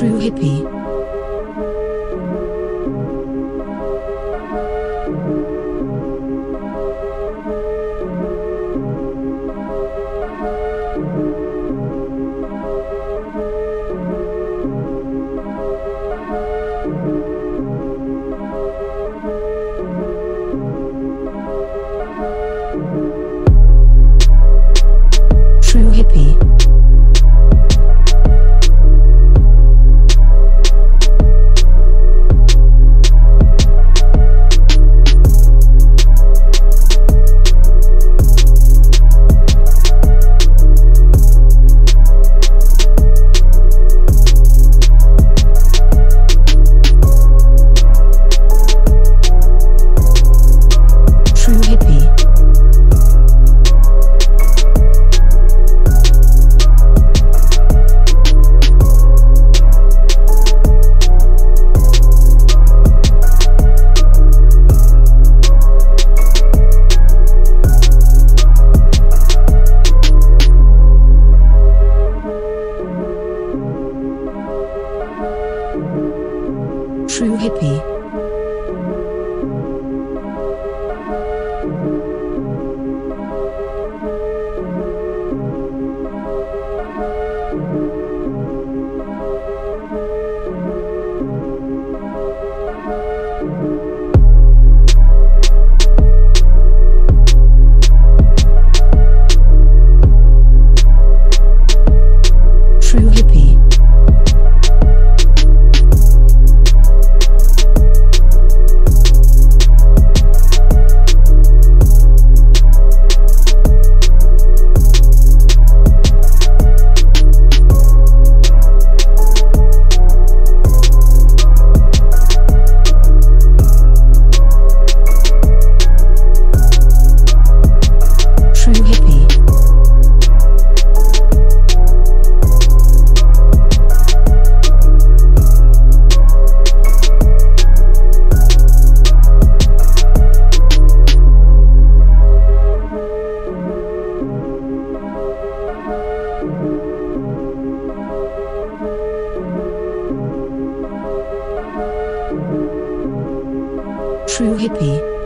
True hippie. True hippie. True hippie.